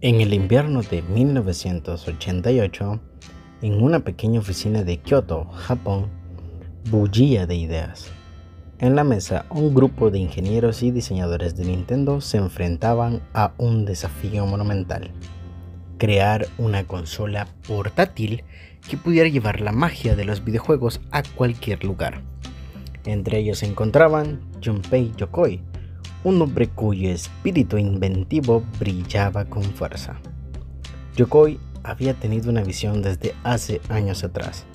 En el invierno de 1988, en una pequeña oficina de Kyoto, Japón, bullía de ideas. En la mesa, un grupo de ingenieros y diseñadores de Nintendo se enfrentaban a un desafío monumental. Crear una consola portátil que pudiera llevar la magia de los videojuegos a cualquier lugar. Entre ellos se encontraban Junpei Yokoi, un hombre cuyo espíritu inventivo brillaba con fuerza. Yokoi había tenido una visión desde hace años atrás,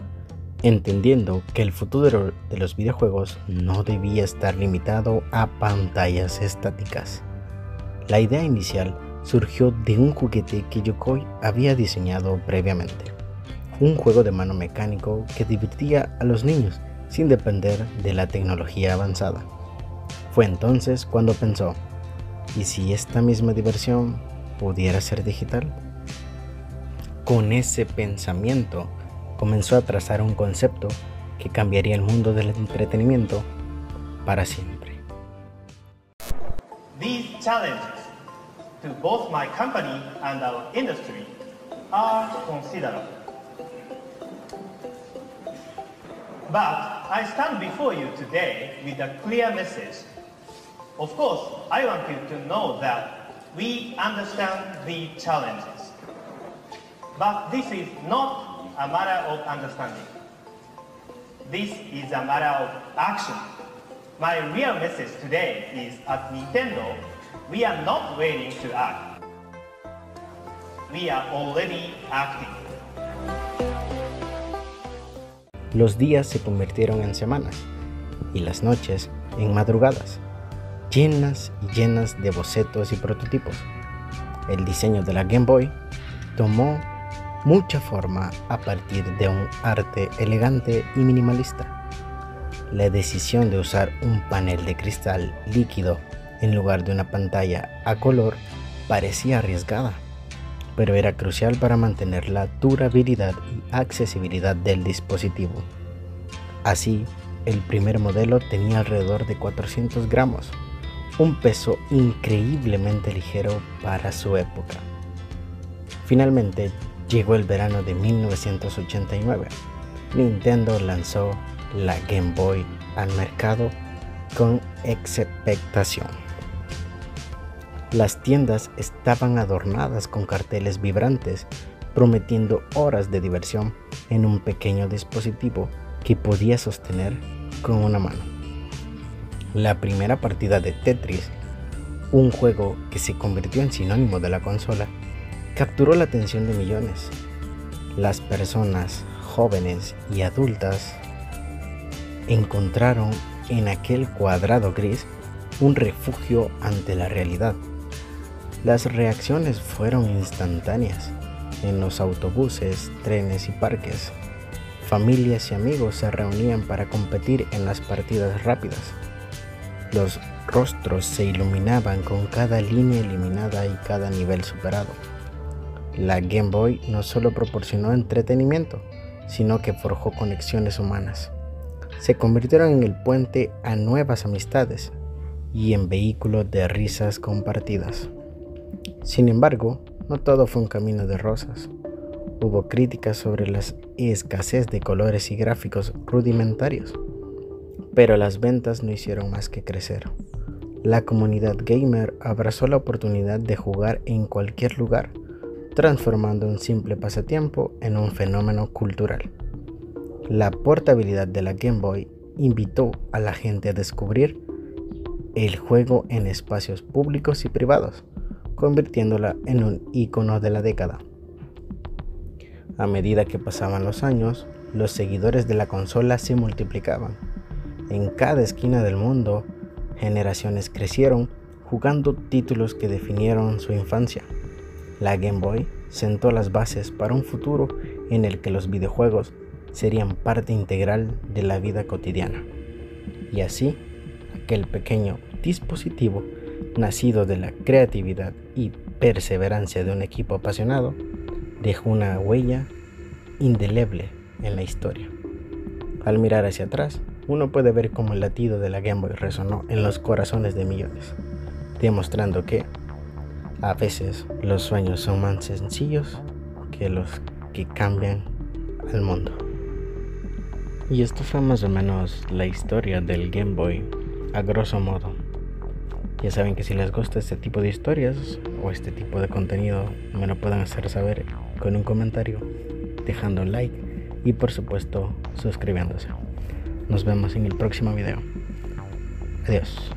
entendiendo que el futuro de los videojuegos no debía estar limitado a pantallas estáticas. La idea inicial surgió de un juguete que Yokoi había diseñado previamente, un juego de mano mecánico que divertía a los niños sin depender de la tecnología avanzada. Fue entonces cuando pensó, ¿y si esta misma diversión pudiera ser digital? Con ese pensamiento comenzó a trazar un concepto que cambiaría el mundo del entretenimiento para siempre. These challenges to both my company and our industry are considerable. But I stand before you today with a Of course, I want you to know that we understand the challenges. But this is not a matter of understanding. This is a matter of action. My real message today is at Nintendo, we are not waiting to act. We are already acting. Los días se convirtieron en semanas y las noches en madrugadas llenas y llenas de bocetos y prototipos. El diseño de la Game Boy tomó mucha forma a partir de un arte elegante y minimalista. La decisión de usar un panel de cristal líquido en lugar de una pantalla a color parecía arriesgada, pero era crucial para mantener la durabilidad y accesibilidad del dispositivo. Así, el primer modelo tenía alrededor de 400 gramos, un peso increíblemente ligero para su época. Finalmente llegó el verano de 1989. Nintendo lanzó la Game Boy al mercado con expectación. Las tiendas estaban adornadas con carteles vibrantes, prometiendo horas de diversión en un pequeño dispositivo que podía sostener con una mano la primera partida de Tetris, un juego que se convirtió en sinónimo de la consola, capturó la atención de millones. Las personas jóvenes y adultas encontraron en aquel cuadrado gris un refugio ante la realidad. Las reacciones fueron instantáneas en los autobuses, trenes y parques. Familias y amigos se reunían para competir en las partidas rápidas. Los rostros se iluminaban con cada línea eliminada y cada nivel superado. La Game Boy no solo proporcionó entretenimiento, sino que forjó conexiones humanas. Se convirtieron en el puente a nuevas amistades y en vehículo de risas compartidas. Sin embargo, no todo fue un camino de rosas. Hubo críticas sobre la escasez de colores y gráficos rudimentarios pero las ventas no hicieron más que crecer. La comunidad gamer abrazó la oportunidad de jugar en cualquier lugar, transformando un simple pasatiempo en un fenómeno cultural. La portabilidad de la Game Boy invitó a la gente a descubrir el juego en espacios públicos y privados, convirtiéndola en un icono de la década. A medida que pasaban los años, los seguidores de la consola se multiplicaban en cada esquina del mundo, generaciones crecieron jugando títulos que definieron su infancia. La Game Boy sentó las bases para un futuro en el que los videojuegos serían parte integral de la vida cotidiana. Y así, aquel pequeño dispositivo, nacido de la creatividad y perseverancia de un equipo apasionado, dejó una huella indeleble en la historia. Al mirar hacia atrás, uno puede ver cómo el latido de la Game Boy resonó en los corazones de millones, demostrando que a veces los sueños son más sencillos que los que cambian al mundo. Y esto fue más o menos la historia del Game Boy a grosso modo. Ya saben que si les gusta este tipo de historias o este tipo de contenido, me lo pueden hacer saber con un comentario, dejando un like y por supuesto suscribiéndose. Nos vemos en el próximo video. Adiós.